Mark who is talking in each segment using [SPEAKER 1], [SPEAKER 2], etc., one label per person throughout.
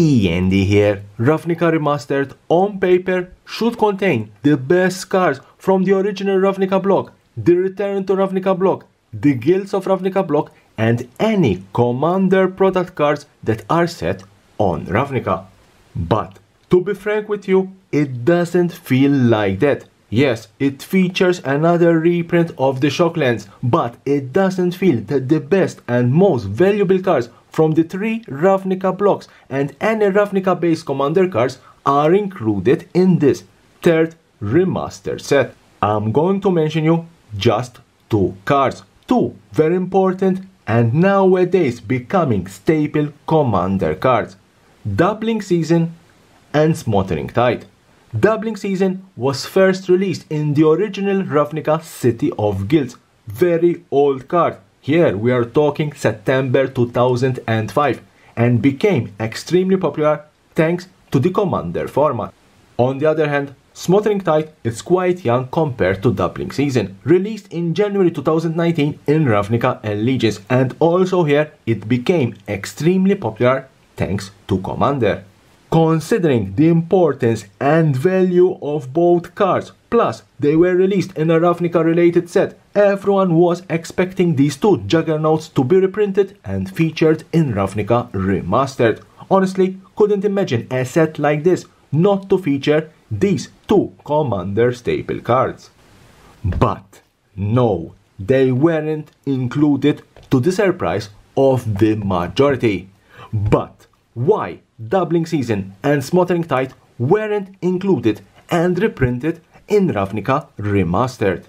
[SPEAKER 1] E&D here. Ravnica Remastered on paper should contain the best cards from the original Ravnica block, the return to Ravnica block, the guilds of Ravnica block, and any commander product cards that are set on Ravnica. But to be frank with you, it doesn't feel like that. Yes, it features another reprint of the Shocklands, but it doesn't feel that the best and most valuable cards from the three Ravnica blocks and any Ravnica based commander cards are included in this third remaster set. I'm going to mention you just two cards. Two very important and nowadays becoming staple commander cards. Doubling Season and Smothering Tithe. Doubling Season was first released in the original Ravnica City of Guilds. Very old card here we are talking September 2005 and became extremely popular thanks to the Commander format. On the other hand, Smothering Tithe is quite young compared to Doubling Season, released in January 2019 in Ravnica Allegiance and also here it became extremely popular thanks to Commander. Considering the importance and value of both cards, plus they were released in a Ravnica related set, everyone was expecting these two juggernauts to be reprinted and featured in Ravnica Remastered. Honestly, couldn't imagine a set like this not to feature these two Commander staple cards. But no, they weren't included to the surprise of the majority. But why Doubling Season and Smothering Tithe weren't included and reprinted in Ravnica Remastered?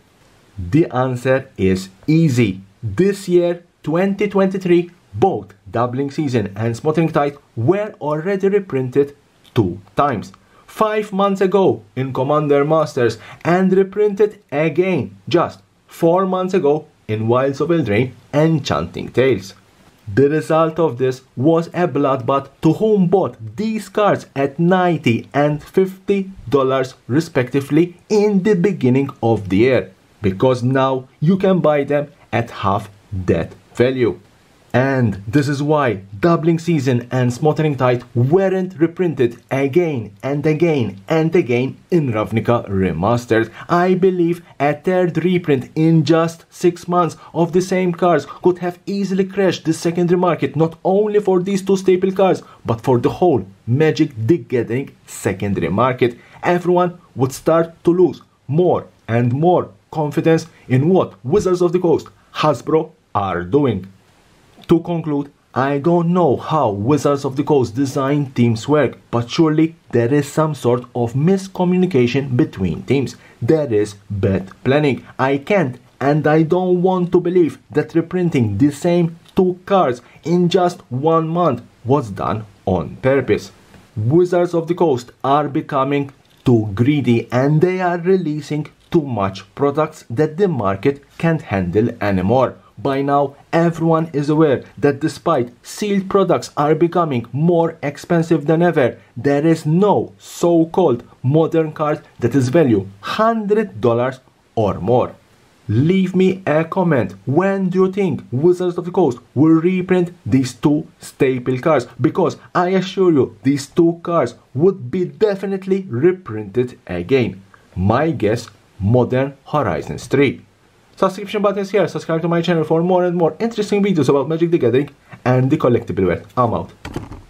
[SPEAKER 1] The answer is easy. This year, 2023, both Doubling Season and Smothering Tithe were already reprinted two times. Five months ago in Commander Masters and reprinted again just four months ago in Wilds of Eldraine Enchanting Tales. The result of this was a bloodbath to whom bought these cards at 90 and 50 dollars respectively in the beginning of the year because now you can buy them at half that value. And this is why Doubling Season and Smothering Tithe weren't reprinted again and again and again in Ravnica Remastered. I believe a third reprint in just 6 months of the same cards could have easily crashed the secondary market not only for these two staple cards but for the whole Magic the Gathering secondary market. Everyone would start to lose more and more confidence in what Wizards of the Coast, Hasbro are doing. To conclude, I don't know how Wizards of the Coast design teams work, but surely there is some sort of miscommunication between teams. There is bad planning. I can't and I don't want to believe that reprinting the same two cards in just one month was done on purpose. Wizards of the Coast are becoming too greedy and they are releasing too much products that the market can't handle anymore. By now, everyone is aware that despite sealed products are becoming more expensive than ever, there is no so-called modern card that is value $100 or more. Leave me a comment. When do you think Wizards of the Coast will reprint these two staple cards? Because I assure you, these two cards would be definitely reprinted again. My guess, Modern Horizons 3 subscription button is here. Subscribe to my channel for more and more interesting videos about Magic the Gathering and the collectible world. I'm out.